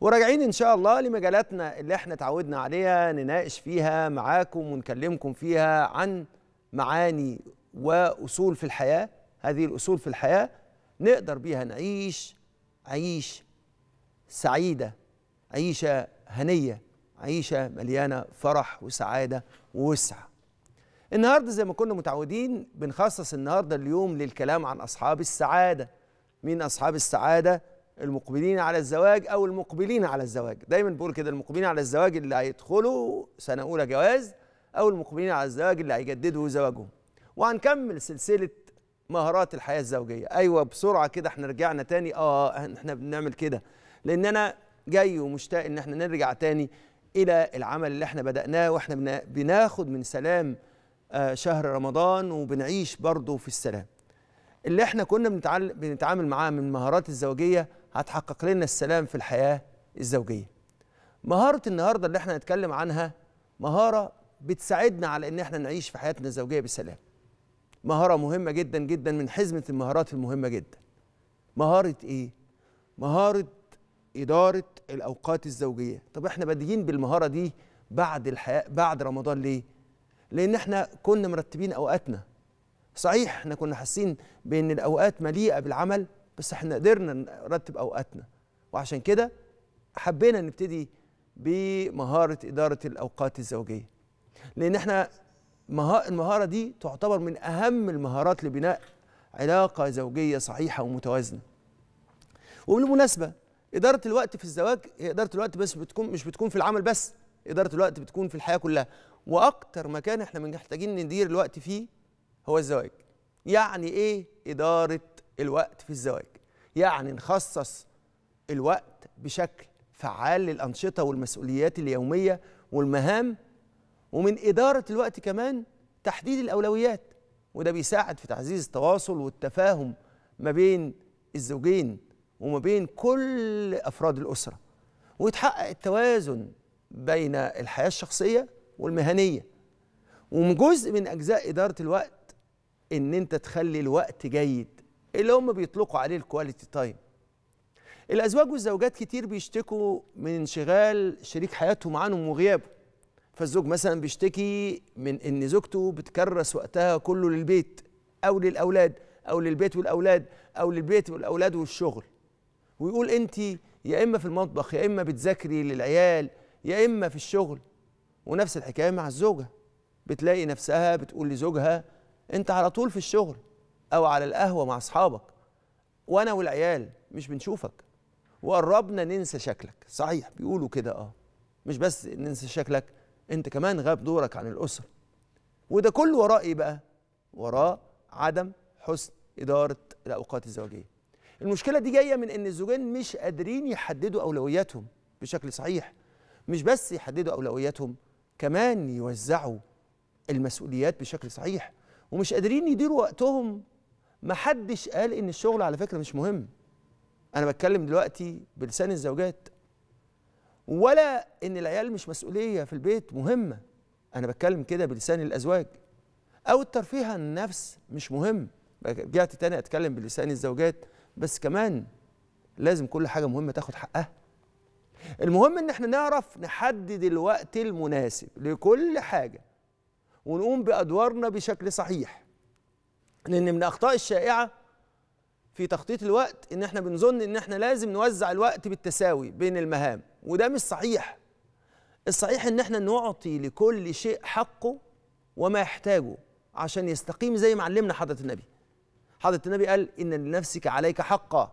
وراجعين إن شاء الله لمجالاتنا اللي إحنا اتعودنا عليها نناقش فيها معاكم ونكلمكم فيها عن معاني وأصول في الحياة. هذه الأصول في الحياة نقدر بيها نعيش عيش سعيدة عيشة هنية عيشة مليانة فرح وسعادة ووسع. النهارده زي ما كنا متعودين بنخصص النهارده اليوم للكلام عن أصحاب السعادة. مين أصحاب السعادة؟ المقبلين على الزواج أو المقبلين على الزواج. دايما بقول كده المقبلين على الزواج اللي هيدخلوا سنة أولى جواز أو المقبلين على الزواج اللي هيجددوا زواجهم. وهنكمل سلسلة مهارات الحياة الزوجية. أيوه بسرعة كده إحنا رجعنا تاني. آه إحنا بنعمل كده. لأن أنا جاي ومشتاق إن إحنا نرجع تاني إلى العمل اللي إحنا بدأناه وإحنا بناخد من سلام آه شهر رمضان وبنعيش برضه في السلام. اللي إحنا كنا بنتعامل معاه من مهارات الزوجية هتحقق لنا السلام في الحياة الزوجية. مهارة النهارده اللي إحنا هنتكلم عنها مهارة بتساعدنا على إن إحنا نعيش في حياتنا الزوجية بسلام. مهارة مهمة جدا جدا من حزمة المهارات المهمة جدا. مهارة إيه؟ مهارة إدارة الأوقات الزوجية. طب إحنا بادئين بالمهارة دي بعد الحياة بعد رمضان ليه؟ لأن إحنا كنا مرتبين أوقاتنا صحيح إحنا كنا حاسين بإن الأوقات مليئة بالعمل بس إحنا قدرنا نرتب أوقاتنا. وعشان كده حبينا نبتدي بمهارة إدارة الأوقات الزوجية. لأن إحنا المهارة دي تعتبر من أهم المهارات لبناء علاقة زوجية صحيحة ومتوازنة. وبالمناسبة إدارة الوقت في الزواج هي إدارة الوقت بس بتكون مش بتكون في العمل بس إدارة الوقت بتكون في الحياة كلها. وأكتر مكان إحنا محتاجين ندير الوقت فيه هو الزواج. يعني إيه إدارة الوقت في الزواج. يعني نخصص الوقت بشكل فعال للأنشطة والمسؤوليات اليومية والمهام ومن إدارة الوقت كمان تحديد الأولويات. وده بيساعد في تعزيز التواصل والتفاهم ما بين الزوجين وما بين كل أفراد الأسرة ويتحقق التوازن بين الحياة الشخصية والمهنية. ومن جزء من أجزاء إدارة الوقت إن أنت تخلي الوقت جيد. اللي هم بيطلقوا عليه ال quality time الأزواج والزوجات كتير بيشتكوا من انشغال شريك حياتهم عنهم وغيابه. فالزوج مثلا بيشتكي من إن زوجته بتكرس وقتها كله للبيت أو للأولاد أو للبيت والأولاد أو للبيت والأولاد والشغل. ويقول أنت يا إما في المطبخ يا إما بتذاكري للعيال يا إما في الشغل. ونفس الحكاية مع الزوجة. بتلاقي نفسها بتقول لزوجها أنت على طول في الشغل. أو على القهوة مع أصحابك. وأنا والعيال مش بنشوفك. وقربنا ننسى شكلك. صحيح بيقولوا كده آه. مش بس ننسى شكلك أنت كمان غاب دورك عن الأسرة. وده كله وراه إيه بقى وراه عدم حسن إدارة الأوقات الزوجية. المشكلة دي جاية من إن الزوجين مش قادرين يحددوا أولوياتهم بشكل صحيح. مش بس يحددوا أولوياتهم كمان يوزعوا المسؤوليات بشكل صحيح. ومش قادرين يديروا وقتهم محدش قال إن الشغل على فكرة مش مهم. أنا بتكلم دلوقتي بلسان الزوجات. ولا إن العيال مش مسؤولية في البيت مهمة. أنا بتكلم كده بلسان الأزواج. أو الترفيه عن النفس مش مهم. رجعت تاني أتكلم بلسان الزوجات. بس كمان لازم كل حاجة مهمة تاخد حقها. المهم إن إحنا نعرف نحدد الوقت المناسب لكل حاجة. ونقوم بأدوارنا بشكل صحيح. لأن من الاخطاء الشائعة في تخطيط الوقت إن إحنا بنظن إن إحنا لازم نوزع الوقت بالتساوي بين المهام وده مش صحيح. الصحيح إن إحنا نعطي لكل شيء حقه وما يحتاجه عشان يستقيم زي ما علمنا حضرة النبي. حضرة النبي قال إن لنفسك عليك حقا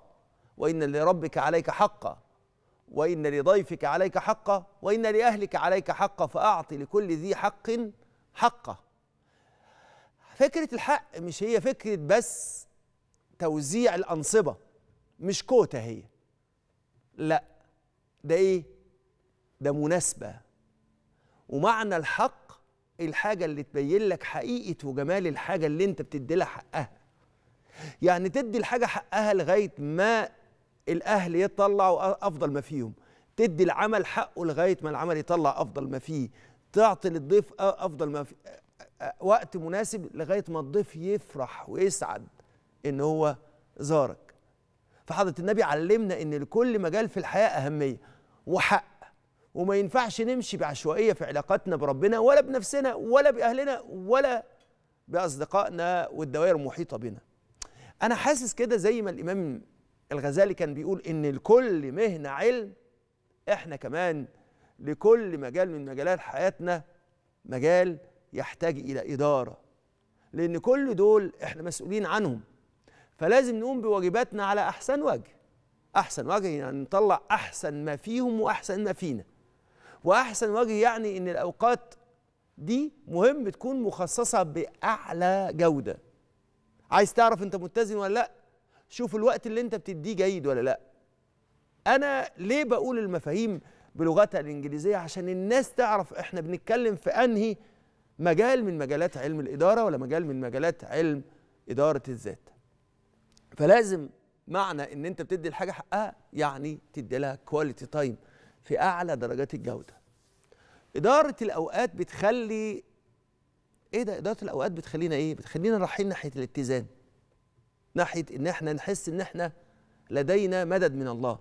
وإن لربك عليك حقا وإن لضيفك عليك حقا وإن لأهلك عليك حقا فاعط لكل ذي حق حقه. فكرة الحق مش هي فكرة بس توزيع الأنصبة مش كوتا هي. لا ده إيه؟ ده مناسبة. ومعنى الحق الحاجة اللي تبين لك حقيقة وجمال الحاجة اللي أنت بتدي لها حقها. يعني تدي الحاجة حقها لغاية ما الأهل يطلعوا أفضل ما فيهم. تدي العمل حقه لغاية ما العمل يطلع أفضل ما فيه. تعطي للضيف أفضل ما في وقت مناسب لغاية ما الضيف يفرح ويسعد إن هو زارك. فحضرة النبي علمنا إن لكل مجال في الحياة أهمية وحق. وما ينفعش نمشي بعشوائية في علاقاتنا بربنا ولا بنفسنا ولا بأهلنا ولا بأصدقائنا والدوائر المحيطه بنا. أنا حاسس كده زي ما الإمام الغزالي كان بيقول إن لكل مهنة علم إحنا كمان لكل مجال من مجالات حياتنا مجال يحتاج إلى إدارة. لأن كل دول إحنا مسؤولين عنهم. فلازم نقوم بواجباتنا على أحسن وجه. أحسن وجه يعني نطلع أحسن ما فيهم وأحسن ما فينا. وأحسن وجه يعني إن الأوقات دي مهم تكون مخصصة بأعلى جودة. عايز تعرف أنت متزن ولا لأ؟ شوف الوقت اللي أنت بتديه جيد ولا لأ. أنا ليه بقول المفاهيم بلغتها الإنجليزية؟ عشان الناس تعرف إحنا بنتكلم في أنهي مجال من مجالات علم الإدارة ولا مجال من مجالات علم إدارة الذات. فلازم معنى إن أنت بتدي الحاجة حقها يعني تدي لها quality time في أعلى درجات الجودة. إدارة الأوقات بتخلي إيه ده؟ إدارة الأوقات بتخلينا إيه؟ بتخلينا رايحين ناحية الاتزان. ناحية إن إحنا نحس إن إحنا لدينا مدد من الله.